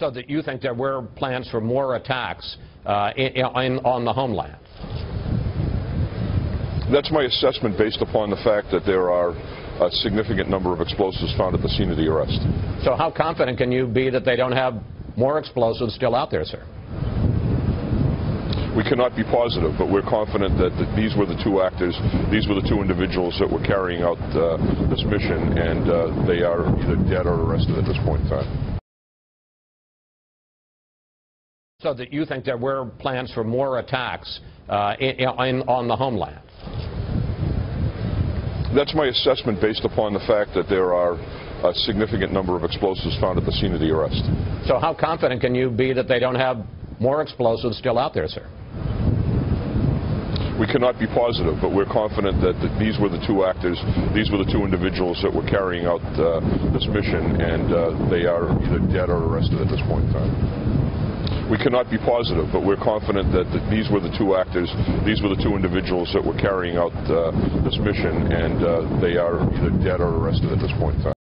So that you think there were plans for more attacks uh, in, in, on the homeland? That's my assessment based upon the fact that there are a significant number of explosives found at the scene of the arrest. So how confident can you be that they don't have more explosives still out there, sir? We cannot be positive, but we're confident that, that these were the two actors, these were the two individuals that were carrying out uh, this mission, and uh, they are either dead or arrested at this point in time. So that you think there were plans for more attacks uh, in, in, on the homeland? That's my assessment based upon the fact that there are a significant number of explosives found at the scene of the arrest. So how confident can you be that they don't have more explosives still out there, sir? We cannot be positive, but we're confident that, that these were the two actors, these were the two individuals that were carrying out uh, this mission, and uh, they are either dead or arrested at this point in time. We cannot be positive, but we're confident that, these were the two actors, these were the two individuals that were carrying out uh, this mission, and uh, they are either dead or arrested at this point in time.